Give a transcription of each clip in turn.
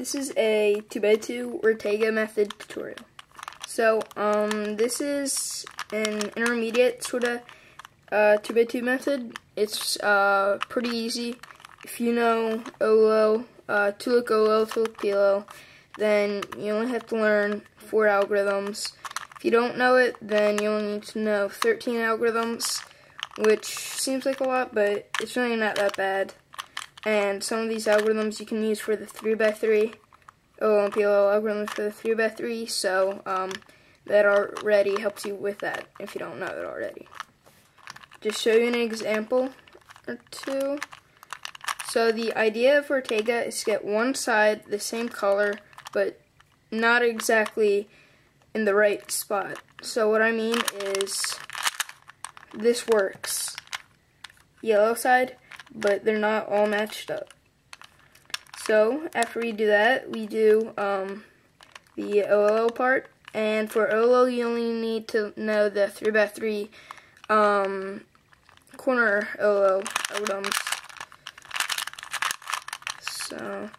This is a 2x2 Ortega method tutorial. So, um, this is an intermediate sort of uh, 2x2 method. It's uh, pretty easy. If you know OLL, uh, two-look OLL, two-look PLL, then you only have to learn four algorithms. If you don't know it, then you only need to know 13 algorithms, which seems like a lot, but it's really not that bad and some of these algorithms you can use for the 3x3 OLMPLO algorithms for the 3x3 so um, that already helps you with that if you don't know it already. Just show you an example or two. So the idea of Ortega is to get one side the same color but not exactly in the right spot. So what I mean is this works. Yellow side but they're not all matched up. So after we do that, we do um, the OLL part. And for OLL, you only need to know the 3x3 um, corner OLO items. So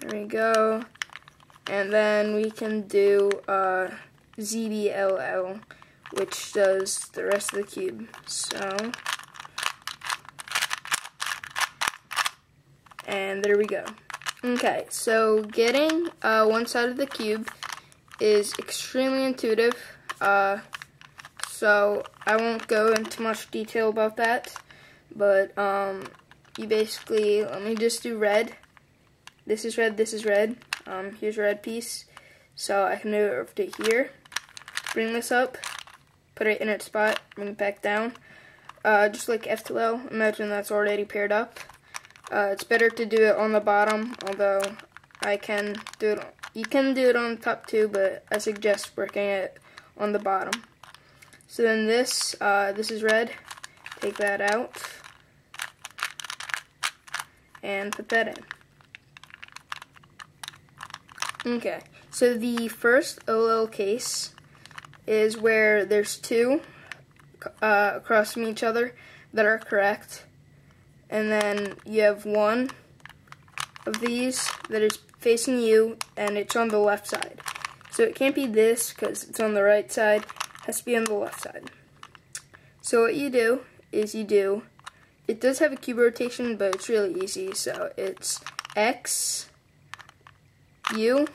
there we go. And then we can do uh, ZBLL, which does the rest of the cube. So and there we go. Okay, so getting uh, one side of the cube is extremely intuitive, uh, so I won't go into much detail about that, but um, you basically, let me just do red. This is red, this is red. Um, here's a red piece, so I can move it over to here, bring this up, put it in its spot, bring it back down. Uh, just like F2L, imagine that's already paired up. Uh, it's better to do it on the bottom, although I can do it, you can do it on top too, but I suggest working it on the bottom. So then this, uh, this is red, take that out, and put that in. Okay, so the first OL case is where there's two uh, across from each other that are correct and then you have one of these that is facing you and it's on the left side. So it can't be this because it's on the right side, it has to be on the left side. So what you do is you do, it does have a cube rotation but it's really easy, so it's X, U,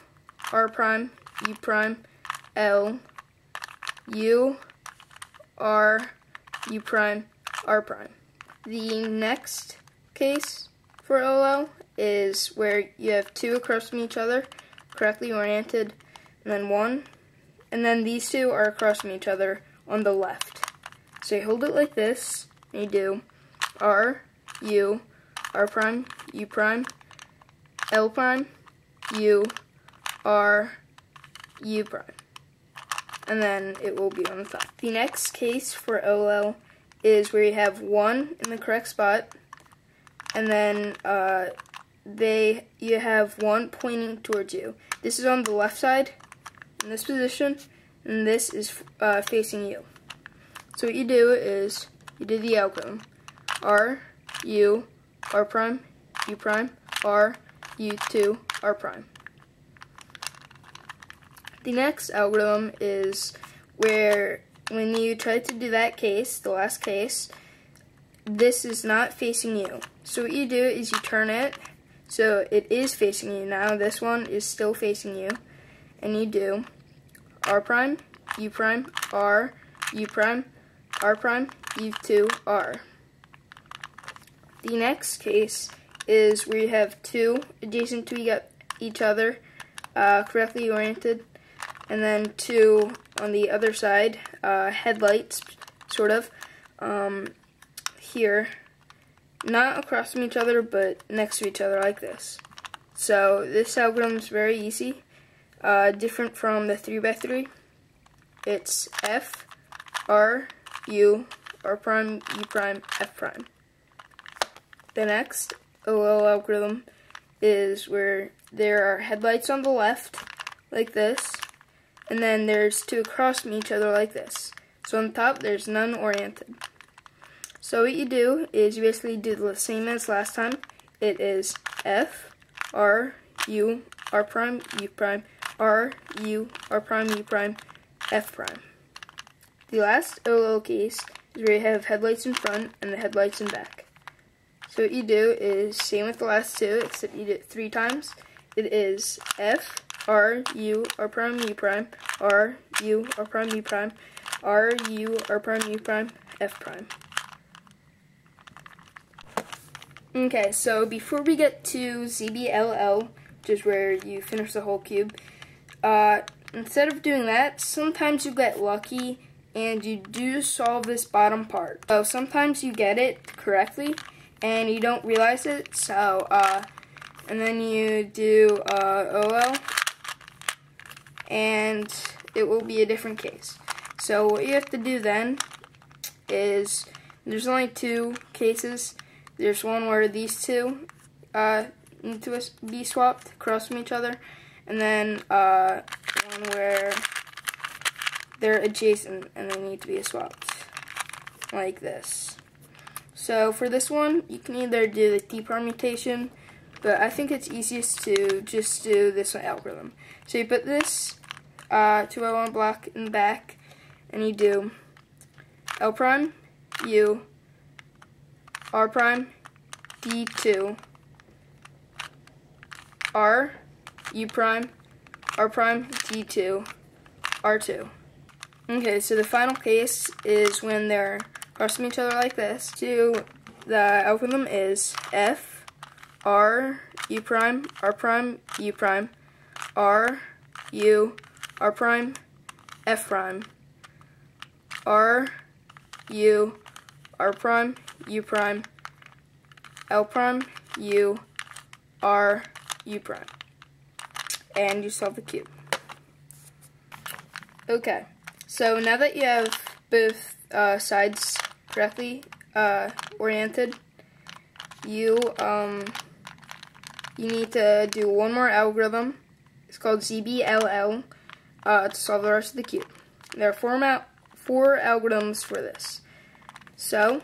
R prime, U prime, L, U, R, U prime, R prime. The next case for OLL is where you have two across from each other, correctly oriented, and then one, and then these two are across from each other on the left. So you hold it like this, and you do R, U, R prime, U prime, L prime, U, R, U prime. And then it will be on the top. The next case for OLL is where you have one in the correct spot, and then uh, they you have one pointing towards you. This is on the left side in this position, and this is uh, facing you. So what you do is you do the algorithm: R, U, R prime, U prime, R, U2, R prime. The next algorithm is where when you try to do that case, the last case, this is not facing you. So what you do is you turn it so it is facing you now. This one is still facing you. And you do R prime, U prime, R, U prime, R prime, U2, R. The next case is where you have two adjacent to each other, uh, correctly oriented, and then two on the other side, uh, headlights, sort of, um, here, not across from each other, but next to each other like this. So this algorithm is very easy, uh, different from the 3x3. It's F, R, U, R prime, U prime, F prime. The next OL algorithm is where there are headlights on the left, like this, and then there's two across from each other like this. So on top, there's none oriented. So what you do is you basically do the same as last time. It is F, R, U, R prime, U prime, R, U, R prime, U prime, F prime. The last O case is where you have headlights in front and the headlights in back. So what you do is same with the last two, except you do it three times. It is F, R, U, R prime, U prime, R, U, R prime, U prime, R, U, R prime, U prime, F prime. Okay, so before we get to ZBLL, which is where you finish the whole cube, uh, instead of doing that, sometimes you get lucky and you do solve this bottom part. So sometimes you get it correctly and you don't realize it, so, uh, and then you do uh, OL and it will be a different case. So what you have to do then is there's only two cases. There's one where these two uh, need to be swapped across from each other, and then uh, one where they're adjacent and they need to be swapped like this. So for this one, you can either do the T permutation, but I think it's easiest to just do this algorithm. So you put this uh, 2 by 1 block in the back, and you do L prime, U, R prime, D2, R, U prime, R prime, D2, R2. Okay, so the final case is when they're crossing each other like this. So the algorithm is F, R, U prime, R prime, U prime, R, U, R prime, F prime, R, U, R prime, U prime, L prime, U, R, U prime. And you solve the cube. Okay, so now that you have both uh, sides correctly uh, oriented, you um, you need to do one more algorithm. It's called ZBLL uh, to solve the rest of the cube. There are four, four algorithms for this. So,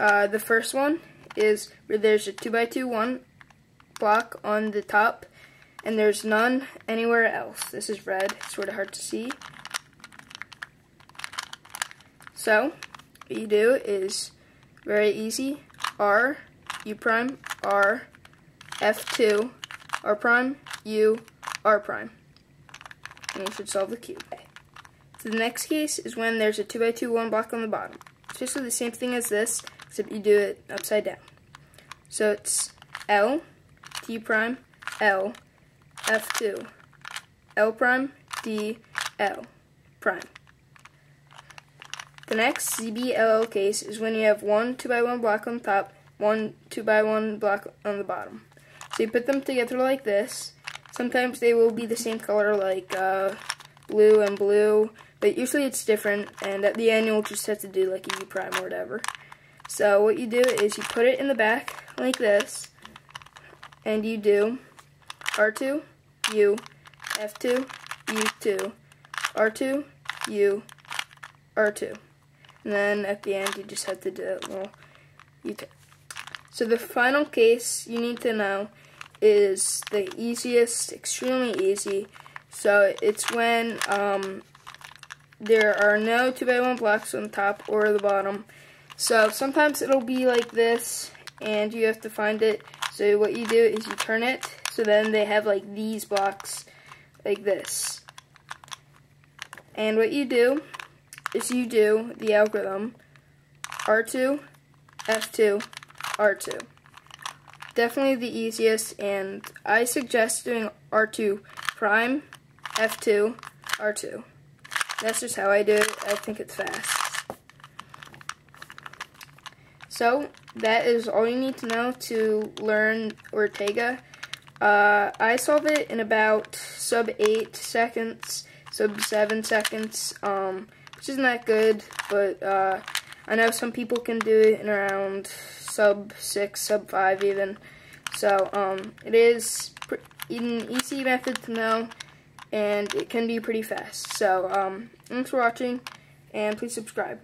uh, the first one is where there's a 2x2 one block on the top, and there's none anywhere else. This is red, it's sort of hard to see. So, what you do is very easy. R, U prime, R, F2, R prime, U, R prime and you should solve the cube. So the next case is when there's a 2x2 one block on the bottom. It's basically the same thing as this, except you do it upside down. So it's L, D prime, L, F2, L prime, D, L prime. The next ZBLL case is when you have one 2x1 block on top, one 2x1 block on the bottom. So you put them together like this, Sometimes they will be the same color like uh, blue and blue, but usually it's different, and at the end you'll just have to do like a U prime or whatever. So what you do is you put it in the back like this, and you do R2, U, F2, U2, R2, U, R2. And then at the end you just have to do a little U-turn. So the final case you need to know is the easiest, extremely easy. So it's when um, there are no 2x1 blocks on the top or the bottom. So sometimes it'll be like this and you have to find it. So what you do is you turn it so then they have like these blocks like this. And what you do is you do the algorithm R2, F2, R2 definitely the easiest, and I suggest doing R2 prime, F2, R2. That's just how I do it. I think it's fast. So, that is all you need to know to learn Ortega. Uh, I solve it in about sub 8 seconds, sub 7 seconds, um, which isn't that good, but uh, I know some people can do it in around sub 6, sub 5 even. So um, it is an easy method to know, and it can be pretty fast. So um, thanks for watching, and please subscribe.